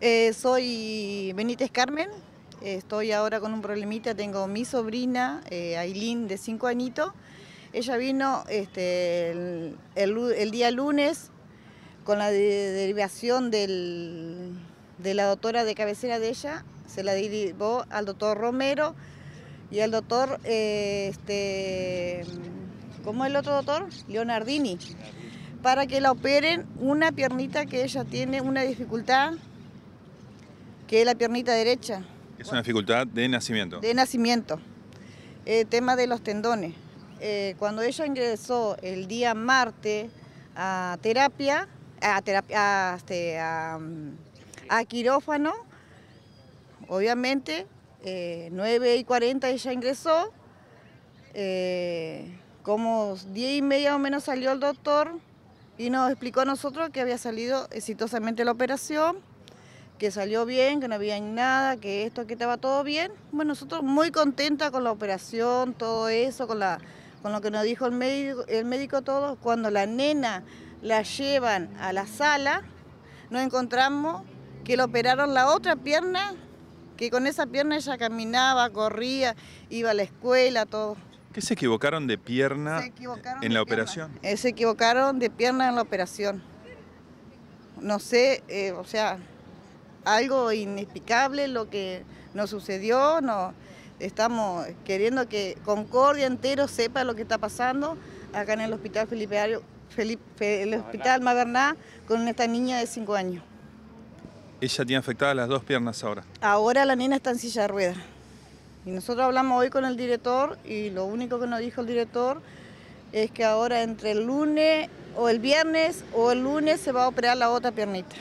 Eh, soy Benítez Carmen, estoy ahora con un problemita, tengo mi sobrina, eh, Ailín, de 5 añitos. Ella vino este, el, día lunes con la de, derivación del, de la doctora de cabecera de ella, se la derivó al doctor Romero y al doctor, eh, este, ¿cómo el otro doctor? Leonardini, para que la operen una piernita que ella tiene una dificultad que es la piernita derecha. Es una dificultad de nacimiento. De nacimiento. El tema de los tendones. Eh, cuando ella ingresó el día martes a terapia, a, terapia, a, este, a, a quirófano, obviamente, eh, 9 y 40 ella ingresó, eh, como 10 y media o menos salió el doctor y nos explicó a nosotros que había salido exitosamente la operación que salió bien, que no había nada, que esto, que estaba todo bien. Bueno, nosotros muy contentas con la operación, todo eso, con, la, con lo que nos dijo el médico, el médico todo. Cuando la nena la llevan a la sala, nos encontramos que le operaron la otra pierna, que con esa pierna ella caminaba, corría, iba a la escuela, todo. ¿Qué se equivocaron de pierna equivocaron en de la pierna. operación? Eh, se equivocaron de pierna en la operación. No sé, eh, o sea, algo inexplicable lo que nos sucedió, no, estamos queriendo que Concordia entero sepa lo que está pasando acá en el hospital Felipe, Felipe el hospital Maderná con esta niña de 5 años. Ella tiene afectadas las dos piernas ahora. Ahora la niña está en silla de ruedas. Y nosotros hablamos hoy con el director y lo único que nos dijo el director es que ahora entre el lunes o el viernes o el lunes se va a operar la otra piernita.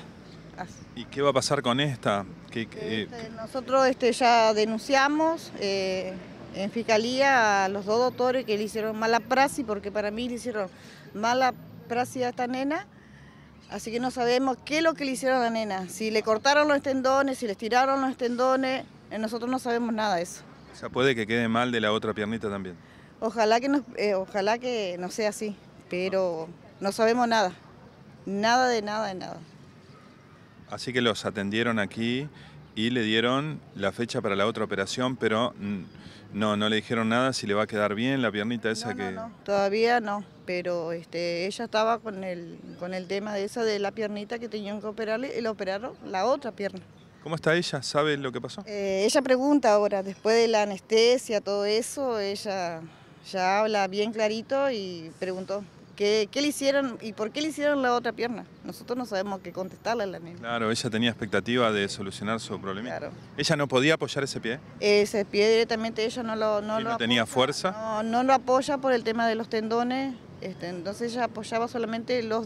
¿Y qué va a pasar con esta? ¿Qué, este, nosotros este, ya denunciamos eh, en fiscalía a los dos doctores que le hicieron mala praxis, porque para mí le hicieron mala praxis a esta nena. Así que no sabemos qué es lo que le hicieron a la nena. Si le cortaron los tendones, si le tiraron los tendones, eh, nosotros no sabemos nada de eso. O sea, puede que quede mal de la otra piernita también. Ojalá que no, eh, ojalá que no sea así, pero no sabemos nada. Nada de nada de nada. Así que los atendieron aquí y le dieron la fecha para la otra operación, pero no, no le dijeron nada si le va a quedar bien la piernita esa no, que... No, no, todavía no, pero este, ella estaba con el, con el tema de esa de la piernita que tenían que operarle y le operaron la otra pierna. ¿Cómo está ella? ¿Sabe lo que pasó? Eh, ella pregunta ahora, después de la anestesia, todo eso, ella ya habla bien clarito y preguntó. ¿Qué, ¿Qué, le hicieron y por qué le hicieron la otra pierna? Nosotros no sabemos qué contestarle a la nena. Claro, ella tenía expectativa de solucionar su problema. Claro. ¿Ella no podía apoyar ese pie? Ese pie directamente ella no lo No, lo no tenía fuerza? No, no lo apoya por el tema de los tendones, este, entonces ella apoyaba solamente los